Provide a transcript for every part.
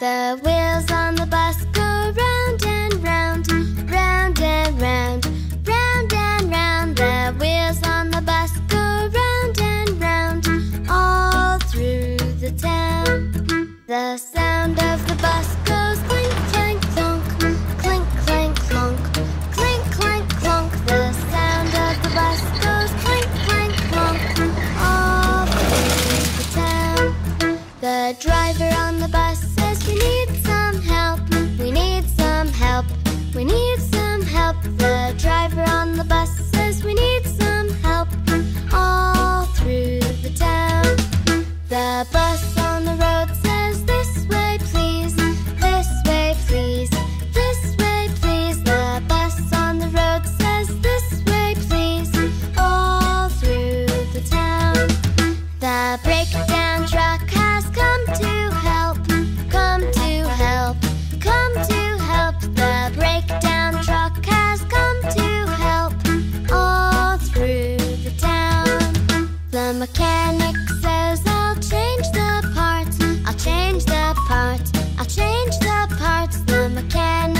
The wheels on the bus go round and round, round and round, round and round. The wheels on the bus go round and round, all through the town. The sound of the bus goes clink, clank, clonk, clink, clank, clonk, clink, clank, clonk. The sound of the bus goes clink, clank, clonk, all through the town. The driver on the bus we need some help. We need some help. We need some help. The driver on the bus the parts. The mechanic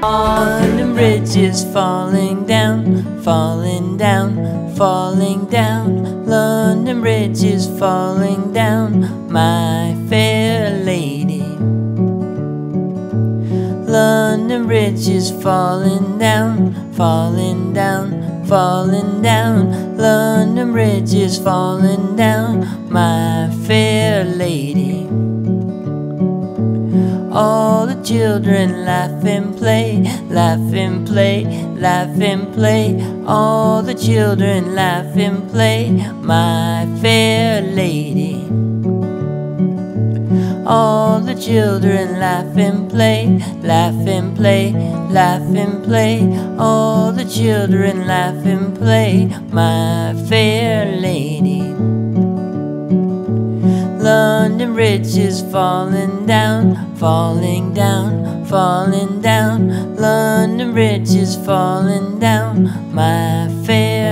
London Bridge is falling down, falling down, falling down. London Bridge is falling down, my fair lady. London Bridge is falling down, falling down, falling down. London Bridge is falling down, my fair lady. Children laugh and play, laugh and play, laugh and play. All the children laugh and play, my fair lady. All the children laugh and play, laugh and play, laugh and play. All the children laugh and play, my fair lady. London Bridge is falling down, falling down, falling down. London Bridge is falling down, my fair.